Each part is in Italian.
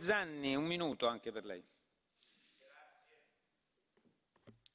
Zanni, un minuto anche per lei.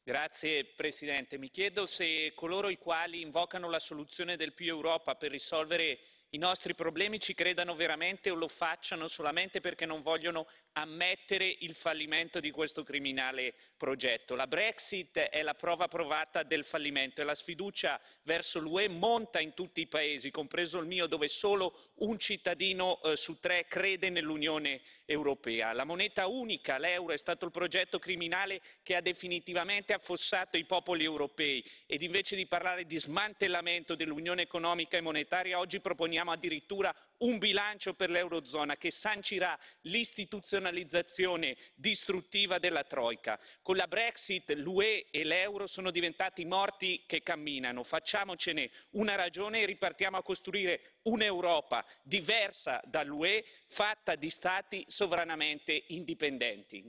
Grazie Presidente. Mi chiedo se coloro i quali invocano la soluzione del più Europa per risolvere i nostri problemi ci credano veramente o lo facciano solamente perché non vogliono ammettere il fallimento di questo criminale progetto. La Brexit è la prova provata del fallimento e la sfiducia verso l'UE monta in tutti i paesi, compreso il mio, dove solo un cittadino eh, su tre crede nell'Unione Europea. La moneta unica, l'euro, è stato il progetto criminale che ha definitivamente affossato i popoli europei ed invece di parlare di smantellamento dell'Unione economica e monetaria oggi proponiamo proponiamo addirittura un bilancio per l'eurozona che sancirà l'istituzionalizzazione distruttiva della troika. con la brexit l'ue e l'euro sono diventati morti che camminano facciamocene una ragione e ripartiamo a costruire un'europa diversa dall'ue fatta di stati sovranamente indipendenti.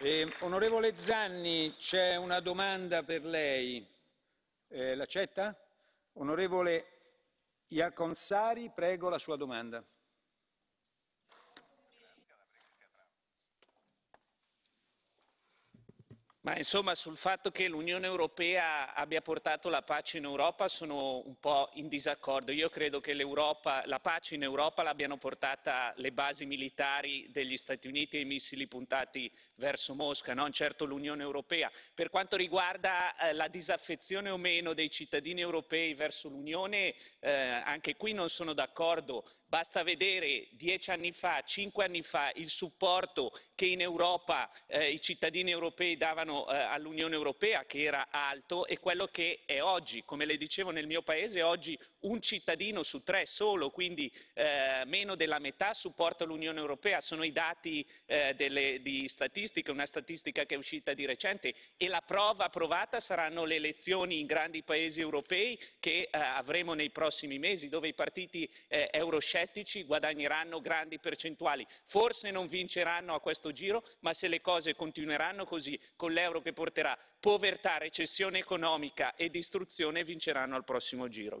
Eh, onorevole zanni c'è una domanda per lei eh, l'accetta? onorevole Iaconsari, prego la sua domanda. Ma insomma sul fatto che l'Unione Europea abbia portato la pace in Europa sono un po' in disaccordo. Io credo che la pace in Europa l'abbiano portata le basi militari degli Stati Uniti e i missili puntati verso Mosca, non certo l'Unione Europea. Per quanto riguarda eh, la disaffezione o meno dei cittadini europei verso l'Unione, eh, anche qui non sono d'accordo basta vedere dieci anni fa cinque anni fa il supporto che in europa eh, i cittadini europei davano eh, all'unione europea che era alto e quello che è oggi. Come le dicevo nel mio paese oggi un cittadino su tre solo quindi eh, meno della metà supporta l'unione europea. Sono i dati di statistica una statistica che è uscita di recente e la prova provata saranno le elezioni in grandi paesi europei che avremo nei prossimi mesi dove i partiti euroscettici scettici guadagneranno grandi percentuali. Forse non vinceranno a questo giro ma se le cose continueranno così con l'euro che porterà povertà recessione economica e distruzione vinceranno al prossimo giro.